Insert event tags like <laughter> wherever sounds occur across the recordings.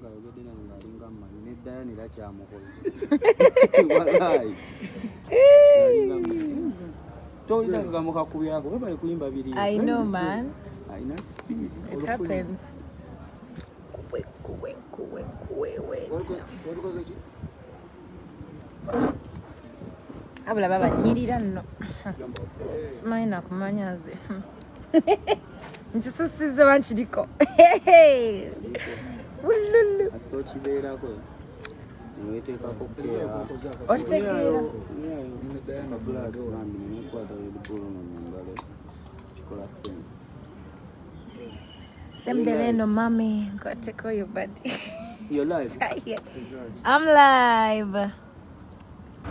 ng'ayogedde naye ng'alinga mmanyi neddayo nera kyamukoze walaayi towuliranga mukakubyako webale kuyimba biri i know man. Ayina speed it happens. Abula babanyirira nno. Simanyi nakumanya nze. <laughs> Nkisusiza bankiriko <laughs> Ululu. kasita okibeerako neweteekako keera okitegeera abulaasi bambi nenekwata redbull no mungalo kikola sense sembera eno mami nkwateko yo badi yo live I'm live.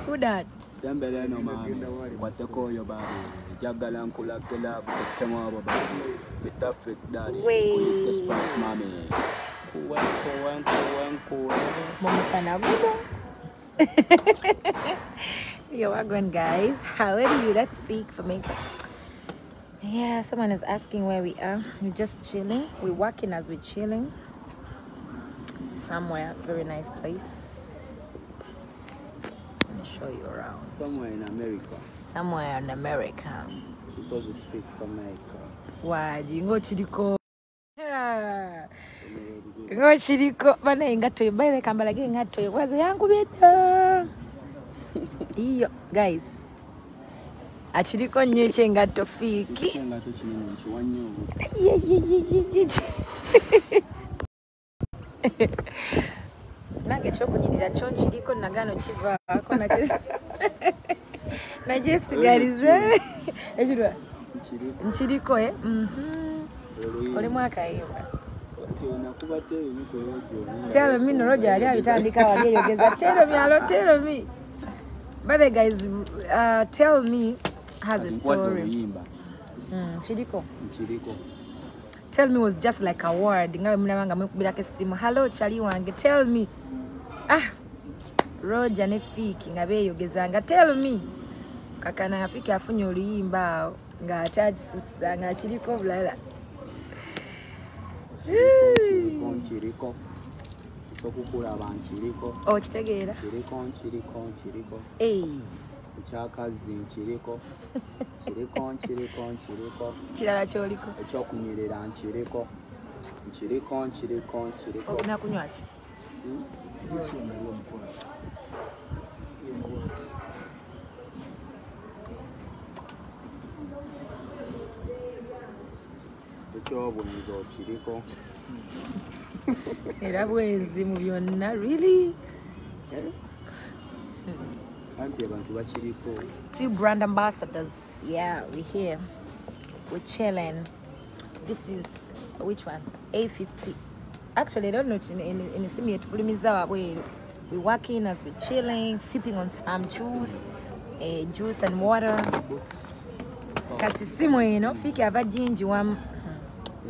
Who that? sembera eno maami kwateko oyo baabi njagala nkulage laavu tekkemu abo baabi bitafik dali Wee. spice mami kuwe Momusana gumo. Yo, wagwan guys. How are you? Let's speak for me. Yeah, someone is asking where we are. We're just chilling. We're working as we're chilling. Somewhere, very nice place. Let me show you around. somewhere in america Somewhere in America. because we speak from america waji ng'okiriko ng'okiriko bana engatto yo baire kambalage engatto yo kwaza yankubye dda iyo guys akiriko nnyo ekyengatto fiiki. Nange ekyokunyirira kyo kiriko nagano kivaako nakye- <laughs> nakyesigalize ekirwa? Nkiriko e Mhm. oluyimba olimu akayimba Tell me no Roger ali abitandika wali eyogeza. Tell me alo tell me by the guys uh, tell me has a story. mm, kiriko? Nkiriko tell me was just like a word nga bwe mulaba nga mwekubirako essimu. Hallo kyali wange tell me. Ah roger ne fiiki nga beeyogezanga tell me. Kakana fiiki afunye oluyimba awo ng'ate akisusa ng'akiriko bulala nkiriko nkiriko sokukulaba nkiriko okitegeera nkiriko nkiriko nkiriko Hey, ekyakazi nkiriko nkiriko nkiriko nkiriko kirala kyoliko ekyokunyirira nkiriko nkiriko nkiriko nkiriko olina kunywa ekyobwenzi okiriko era <laughs> bwenzi mu byonna really? Anti abantu bakiriko two brand ambassadors. Yeah we're here. We're chilling. This is which one? A50 actually i don't know in, in, in isimu yetufulumiza wabweru we're working as we're chilling sipping on some juice eh, juice and water. Kati simu eno fiki ava jinji wamu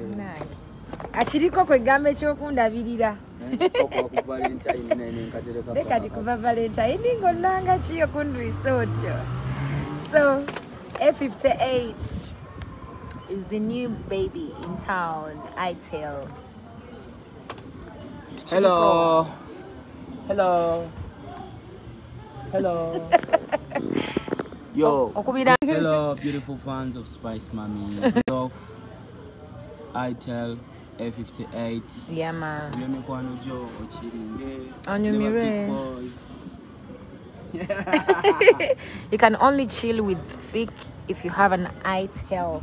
nange akiriko kwegamba ekyokundabirira. Okuva ku valentine nene nkatereka ne kati kuva valentine ng'onnanga ki okundwisa otyo? So a58 is the new baby in town i tell. Hello. Hello. Hello. <laughs> Yo. Okubira hello beautiful fans of spice mami <laughs> of itel a58 yama byemikwano gyo okiringe Onyumirwe. ne ba Big Boys. <laughs> you can only chill with Fik if you have an itel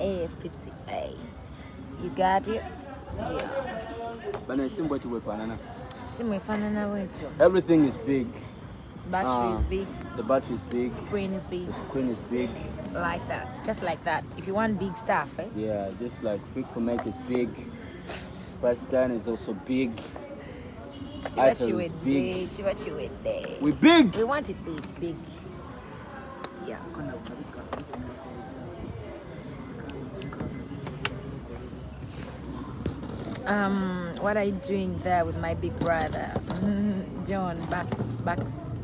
a58 you got it? Yeah. Bano esimu bweti bwefaanana simu efaanana bwetyo everything is big. Battery Ah. is big the battery is big. Screen is big. The screen is big. Like that. Just like that. If you want big stuff eh? Yeah just like Fik Fameica is big. Spice Dan is also big. Itel is big. kiba kiwedde we big! We want it big big. Yeah. Um what are you doing there with my big brother? <laughs> John bax bax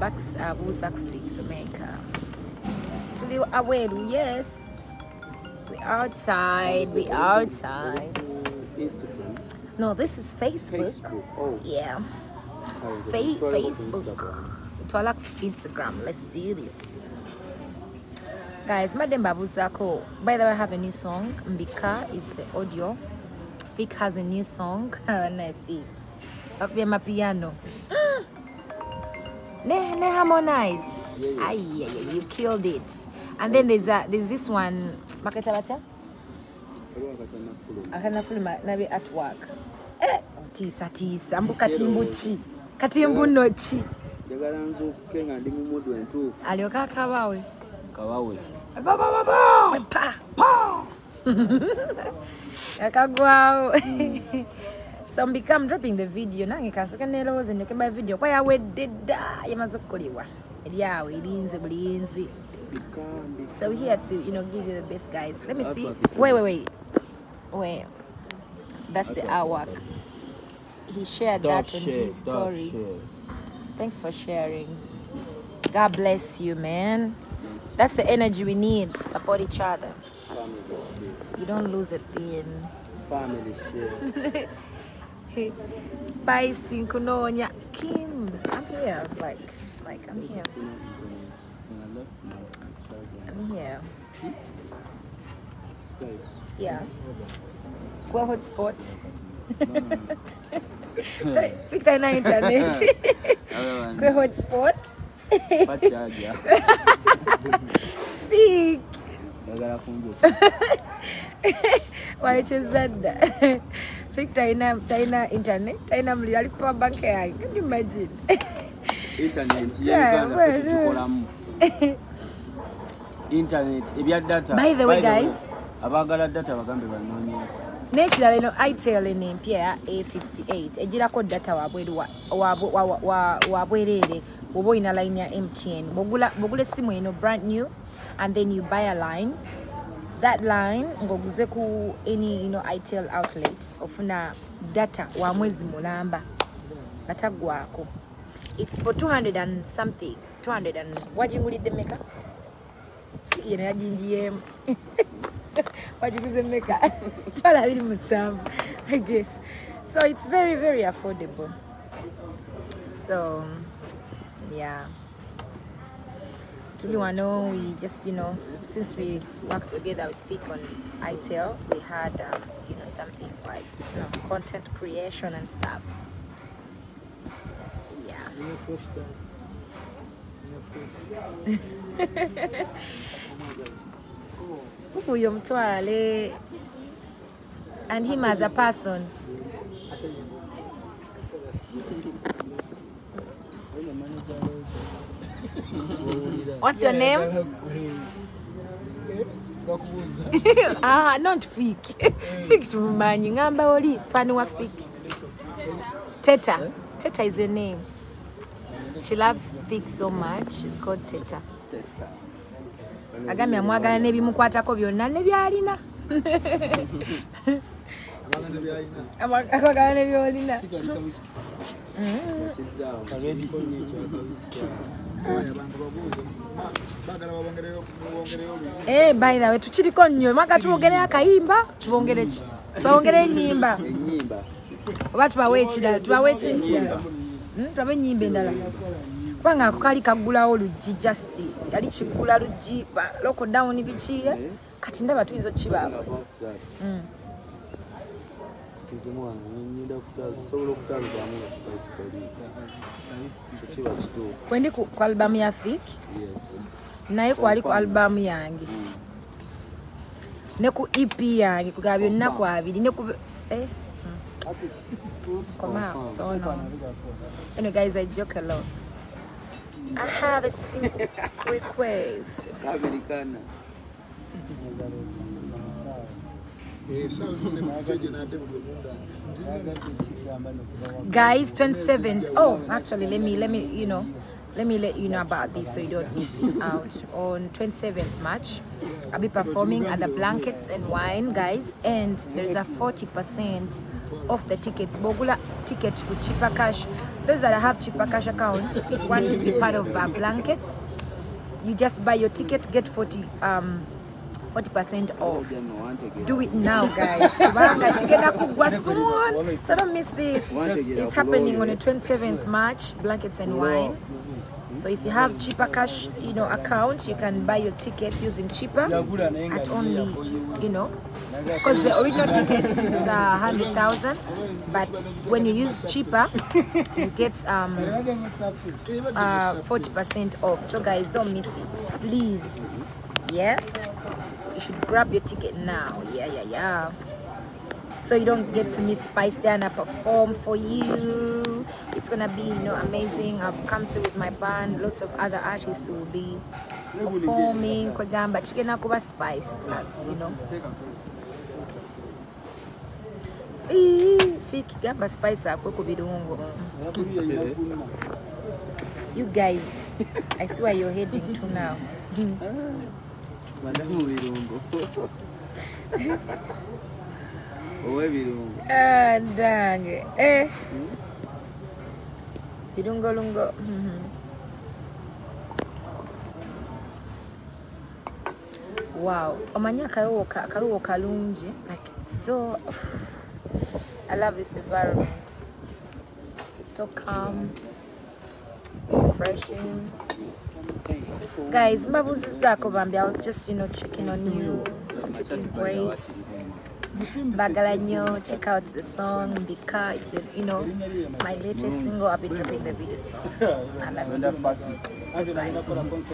bax abuuza kufika jamaica tuli aweru yes we outside we outside Instagram No, this is Facebook. Facebook. Oh, Yeah. Fa- Facebook. Instagram. Twala ku Instagram. Let's do this. Guys, Madam Babuzako. By the way, I have a new song. Mbika is the audio. Fik has a new song. <laughs> Na Fik. Akubye mapiano. Mm. Ne, ne harmonize. Yeah, yeah. Ay, yeah, yeah, you killed it. And then there's a, there's this one. Maketa akana Waliwo akatanafuluma. akanafuluma nabe at work eh, tisa tisa mbuka katimbu ki katimbu nochi. njagala nzuke nga ndi mu mudu entuufu alyoka ba kabawe pa <laughs> akagwawo so <laughs> mbika I'm dropping the video nange kanseka nerowooza ndekeba video. Kwa yawedde dda yamaze okukolebwa. Eri awo erinze bulinzi. So we're here to you know give you the best guys. Let me see. wait wait wait. Wait. That's the Artwork. he shared Don't that on his story. thanks for sharing. God bless you man. That's the energy we need. Support each other. You don't lose a thing Family share. <laughs> spicy kunoonya kim i'm here like like i'm here. When I left my charger, i'm here yeah kwa hotspot fika na internet one, hotspot. Fik. Njagala kunjuka. <laughs> waicheza dda fik taina taina internet taina muliro ali kupa banka yange can you imagine <laughs> Internet <laughs> Yeah, y'Uganda well. <laughs> Internet ebya data. By the way, guys. abaagala data bagambe banoonyeeko. n'ekirala eno itel eno empya ya a58 egirako data wabweru wa- wa- wa- wa- wa- wabwereere bwoba olina line ya mtn bw'ogula essimu eno brand new and then you buy a line that line ng'oguze ku any you know, itel outlet ofuna data wa mwezi mulamba nga taggwako its for 200 and something 200 and wagingulidde meka yeno yaginjiyeemu <laughs> wagiguze meka <laughs> twala abiri musanvu i guess. So it's very very affordable. So yeah tuli know we just you know since we worked together with Fik on itel we had um, you know something like you know, content creation and stuff. Yeah. <laughs> Huyo mtwale and him as a person what's your name? <laughs> Ah not fik fik tumumanyi ngamba oli fani wa fik teta. Teta is your name. She loves fik so much. She's called teta. Agambye amwagala n'ebimukwatako byonna ne byalina. Akwagala ne byolina. Kizzaawo. Eh, by the way tukiriko nnyo. Mwaga tubongere akayimba tubongere ki? Tubongere enyimba Ennyimba. oba tubawe ekirala tubawe ekintu kirala Hmm, tubawe ennyimba endala. Kubanga ako kaali kaggulawo luggi just yali kiggula luggi lockdown biki eh? kati ndaba tuyinza okibaako mukizimu wange nenyinda sobola okutandikamu kiba kituufu kwendi ku albamu ya fik naye kwali ku albamu yange ne ku ep yange kugaba byonna kwabiri ne ku komaawo sono eno guys i joke a lot I have a simple request. Guys, 27th. Oh, actually, let me let me you know, let me let you know about this so you don't miss it out. On 27th March, I'll be performing at the Blankets and Wine, guys, and there's a 40% off the tickets. Bogula ticket with Chipper Cash. Those that have Chipper Cash account, if you want to be part of uh, Blankets, you just buy your ticket, get 40 um 40% off. Do it now, guys. <laughs> Kubanga kugwa soon. So don't miss this. It's happening on the 27th March, Blankets and Wine. So if you have Chipper Cash, you know, account, you can buy your tickets using Chipper at only, you know, because the original ticket is uh, 100,000, but when you use Chipper, you get um, uh, 40% off. So guys, don't miss it, please. Yeah, you should grab your ticket now. Yeah, yeah, yeah. So you don't get to miss Spice Diana perform for you. It's gonna be, you know, amazing. I've come through with my band. Lots of other artists will be performing. Kwegamba kigenda kuba spiced, as you know. Spice. You guys, I see where you're heading to now. <laughs> Ah, ebirungo owebirungo eh, dange. Eh. Birungolungo. Mm-hmm. Wow. Omanyi akaliwo kalungi? Like so <sighs> i love this environment. It's so calm. mm -hmm. Refreshing. Guys, mbabuzizaako bambi I was just, you know, checking on you. Doing great. Bagala nyo, check out the song Mbika. It's a, you know my latest single. I'll be dropping the video soon. I love blessed.